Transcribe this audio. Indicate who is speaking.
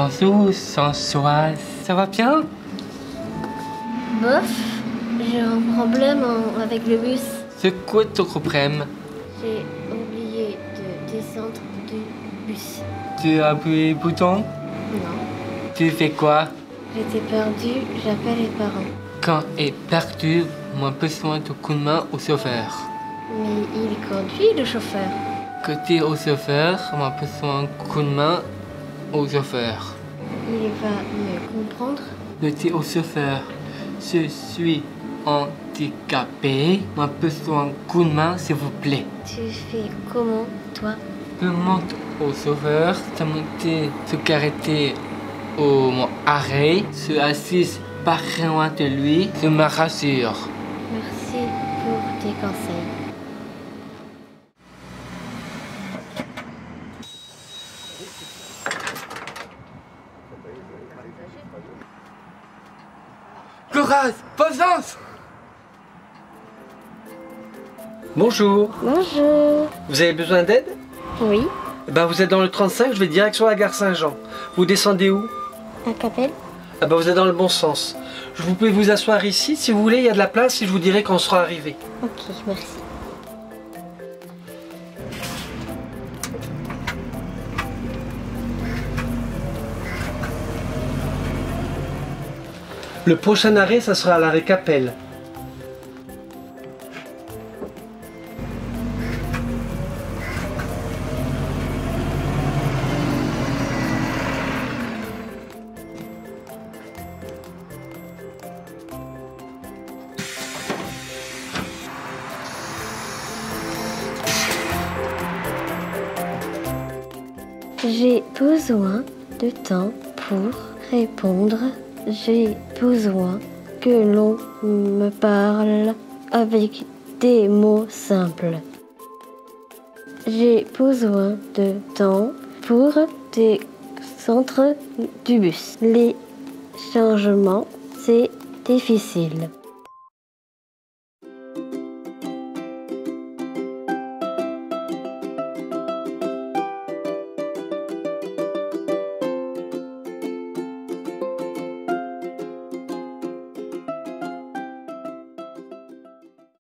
Speaker 1: Bonjour, François. Ça va bien?
Speaker 2: Bof, j'ai un problème avec le bus.
Speaker 1: C'est quoi ton problème?
Speaker 2: J'ai oublié de descendre du bus.
Speaker 1: Tu as appuyé le bouton?
Speaker 2: Non,
Speaker 1: Tu fais quoi?
Speaker 2: J'étais perdue, j'appelle les parents.
Speaker 1: Quand est perdu, moi besoin de coup de main au chauffeur.
Speaker 2: Mais il conduit le chauffeur.
Speaker 1: Côté au chauffeur, moi besoin de coup de main au chauffeur.
Speaker 2: Il va me comprendre.
Speaker 1: Le dis au chauffeur, je suis handicapé, moi besoin de coup de main s'il vous plaît.
Speaker 2: Tu fais comment, toi?
Speaker 1: Je monte au sauveur, je monte se arrêter au arrêt, je assise pas loin de lui, je me rassure.
Speaker 2: Merci pour tes conseils.
Speaker 1: Courage,
Speaker 3: Bonjour,
Speaker 2: Bonjour.
Speaker 3: vous avez besoin d'aide?
Speaker 2: Oui,
Speaker 3: Eh ben, Vous êtes dans le 35, je vais direction la gare Saint-Jean. Vous descendez où?
Speaker 2: Un capel
Speaker 3: ah ben, Vous êtes dans le bon sens. Je vous pouvez vous asseoir ici, si vous voulez, il y a de la place et je vous dirai quand on sera arrivé.
Speaker 2: Ok, merci.
Speaker 3: Le prochain arrêt, ça sera à l'arrêt Capelle.
Speaker 2: J'ai besoin de temps pour répondre. J'ai besoin que l'on me parle avec des mots simples. J'ai besoin de temps pour des centres du bus. Les changements, c'est difficile.